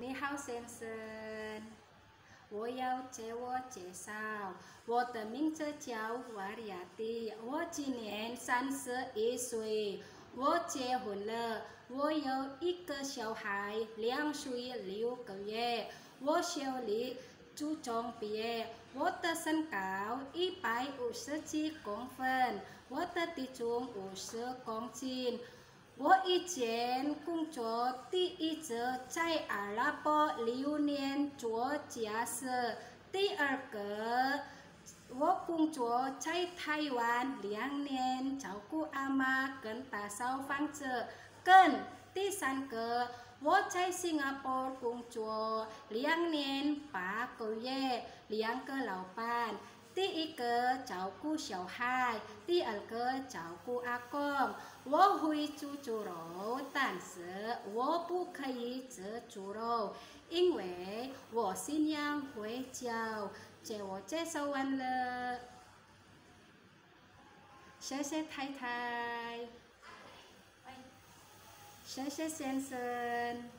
你好先生。我要自我介绍，我的名字叫瓦利亚蒂，我今年三十一岁，我结婚了，我有一个小孩，两岁六个月，我小历初中毕业，我的身高一百五十七公分，我的体重五十公斤。我以前工作第一次在阿拉伯六年做家事，第二个我工作在台湾两年照顾阿妈跟打扫房子，跟第三个我在新加坡工作两年八个月，两个老板。第一个照顾小孩，第二个照顾阿公。我会煮猪肉，但是我不可以吃猪肉，因为我信仰回教。这我介绍完了，谢谢太太，谢谢先生。